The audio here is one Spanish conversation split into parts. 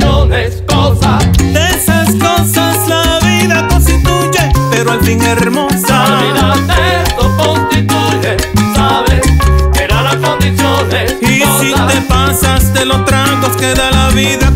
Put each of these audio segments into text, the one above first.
millones cosas. De esas cosas la vida constituye, pero al fin hermosa. La vida de esto constituye, sabes que las condiciones. Y si te pasas de los tragos que da la vida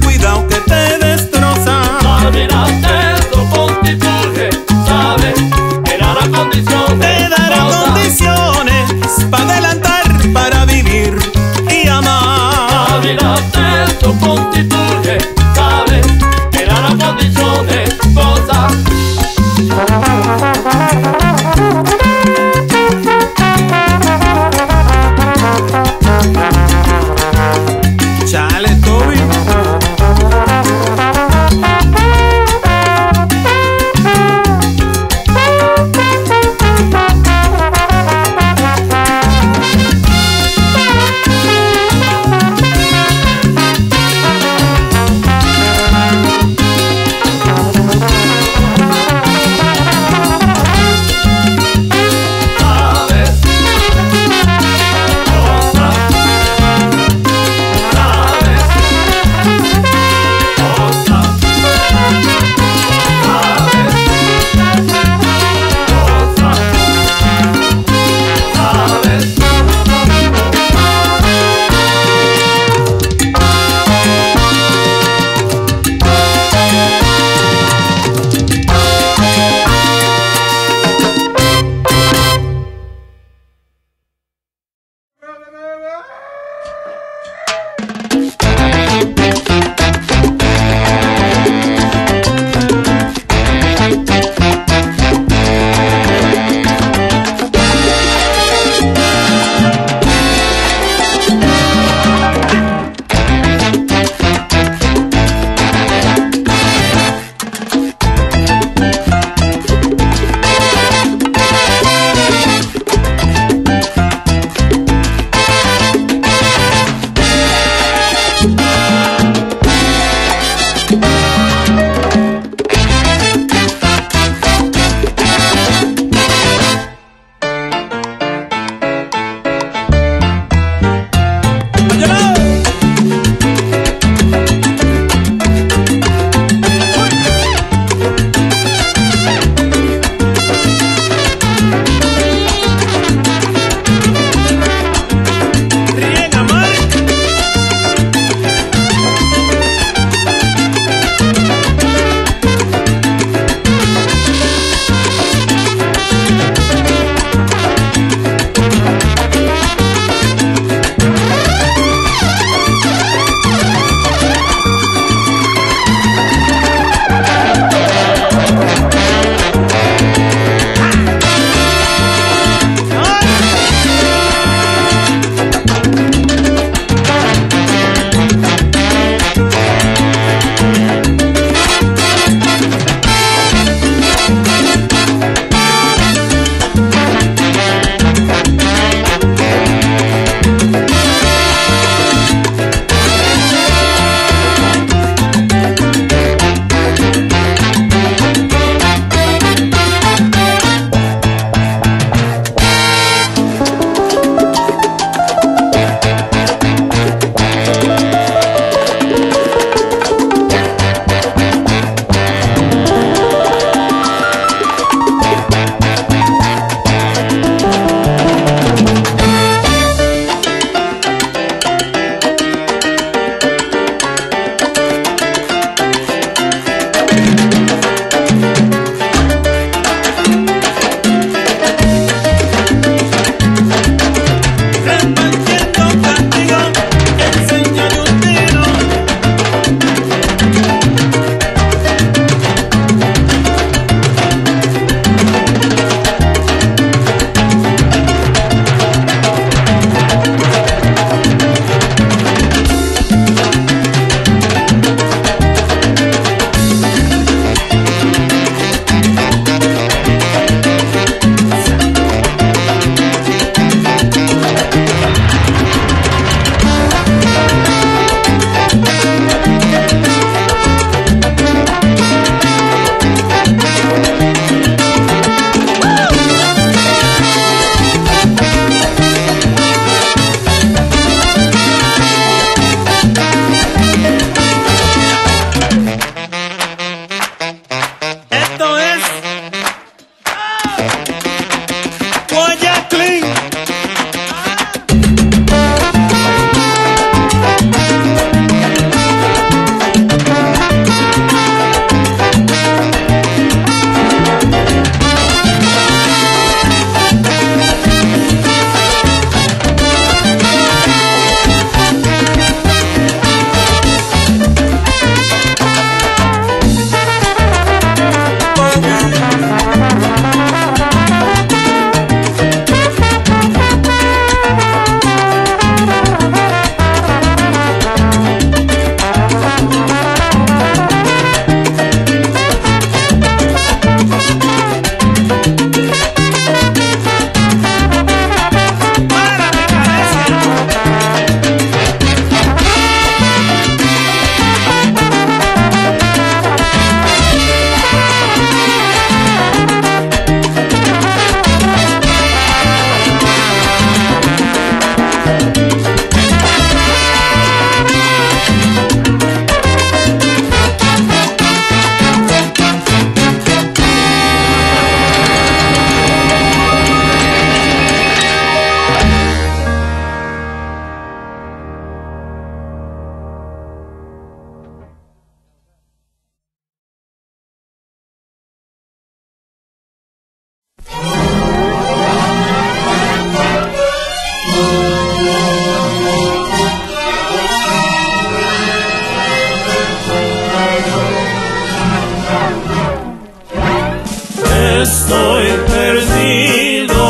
estoy perdido.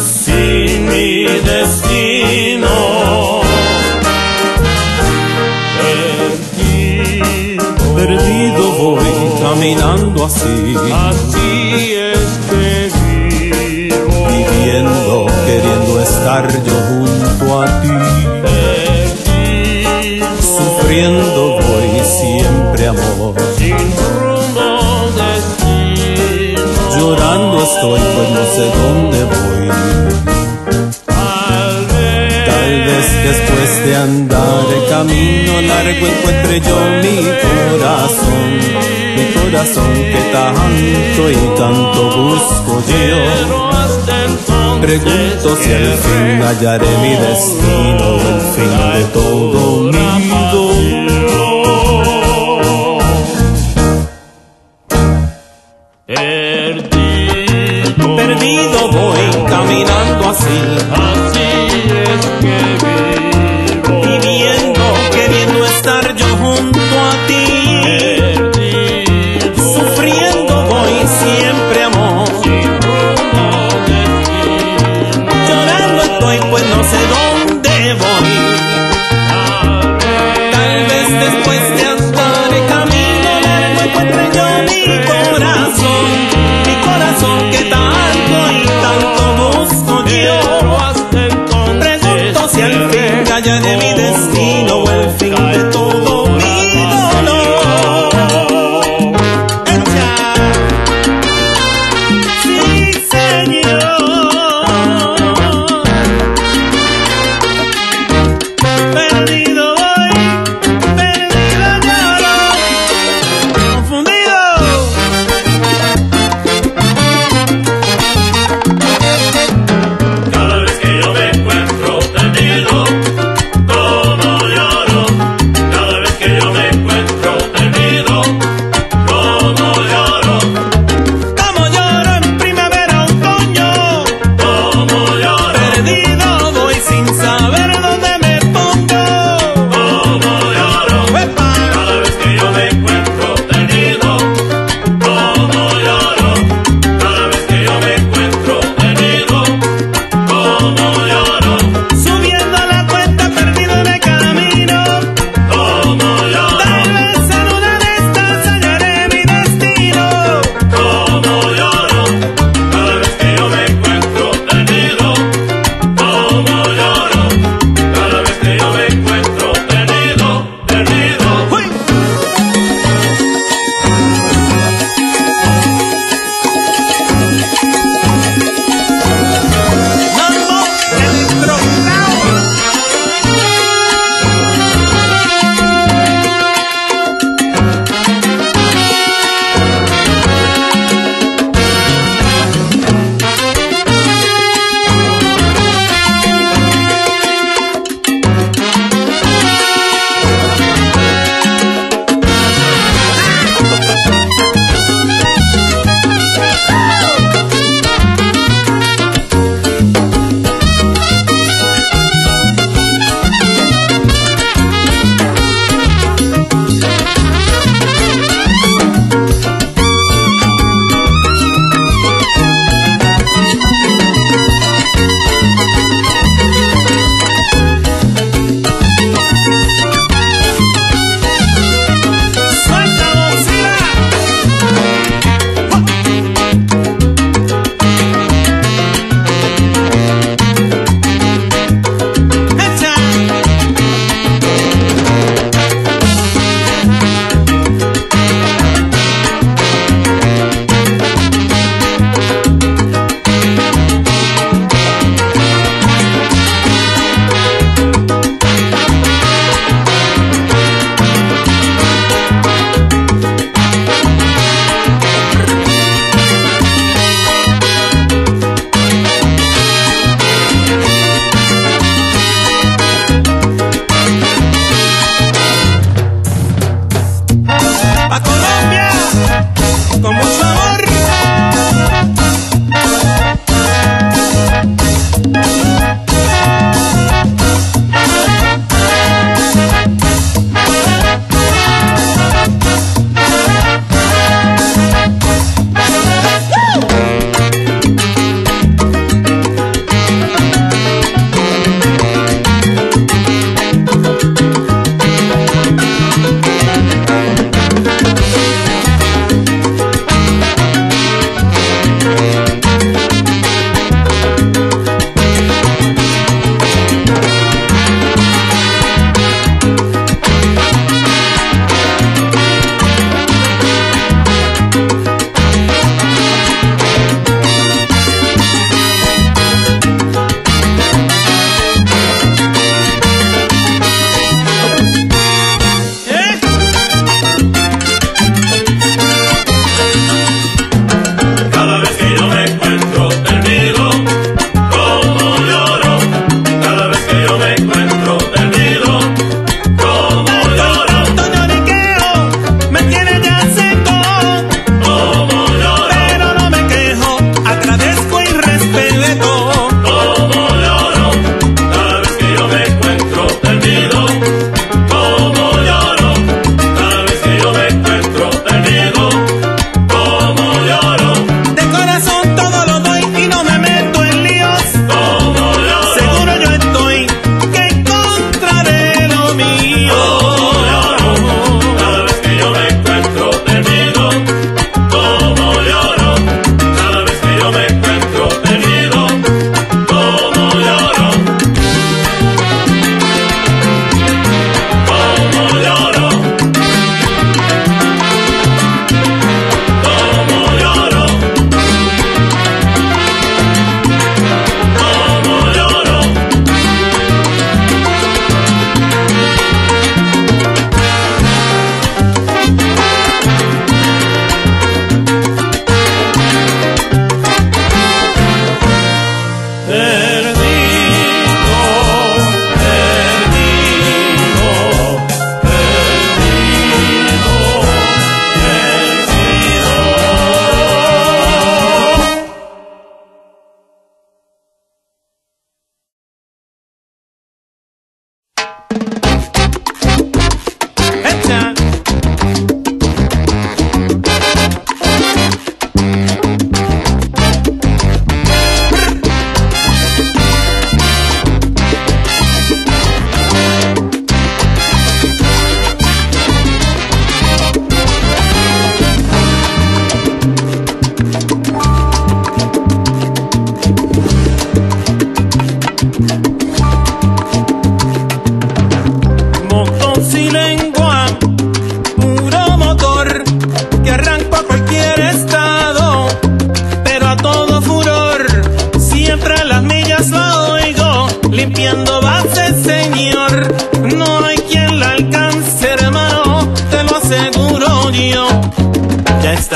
Sin mi destino. Perdido. Perdido voy caminando así, pues no sé dónde voy. Tal vez. Después de andar el camino largo encuentre yo mi corazón, mi corazón que tanto y tanto busco yo. Pregunto si al fin hallaré mi destino, el fin de todo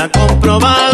está comprobado.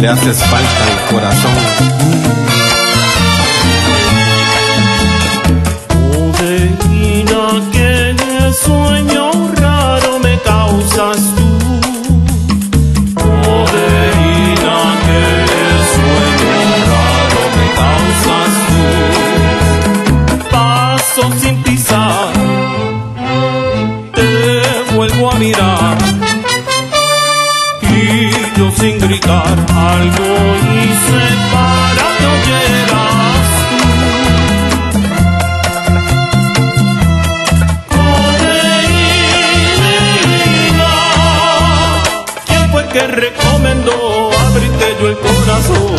Le haces falta el corazón. algo hice para que oyeras tú. Codeína, ¿quién fue que recomendó abrirte yo el corazón?